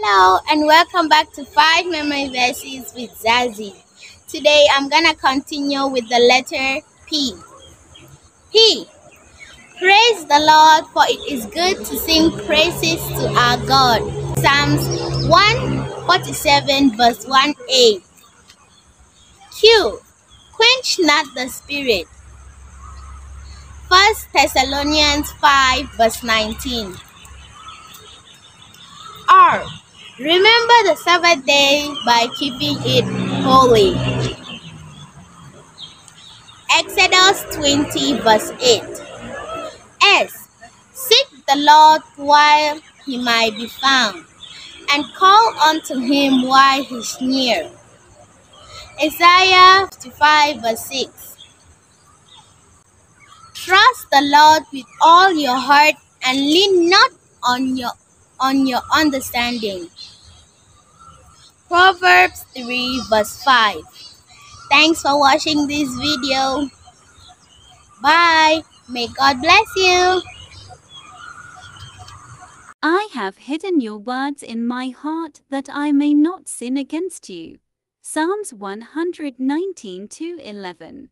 Hello and welcome back to 5 Memory Verses with Zazy. Today I'm gonna continue with the letter P. P. Praise the Lord for it is good to sing praises to our God. Psalms 147 verse 1a. Q. Quench not the spirit. 1 Thessalonians 5 verse 19. R. Remember the Sabbath day by keeping it holy. Exodus 20 verse 8. S. Seek the Lord while he might be found, and call unto him while he is near. Isaiah 55 verse 6. Trust the Lord with all your heart and lean not on your on your understanding. Proverbs 3 verse 5. Thanks for watching this video. Bye. May God bless you. I have hidden your words in my heart that I may not sin against you. Psalms 119 to 11.